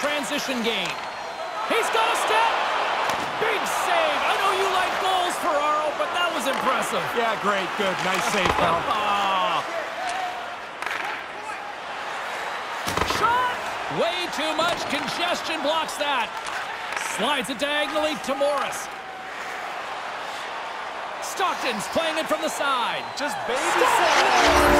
transition game. He's got a step. Big save. I know you like goals, Ferraro, but that was impressive. Yeah, great. Good. Nice save, pal. Shot! Way too much congestion blocks that. Slides it diagonally to Morris. Stockton's playing it from the side. Just baby